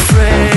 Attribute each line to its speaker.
Speaker 1: afraid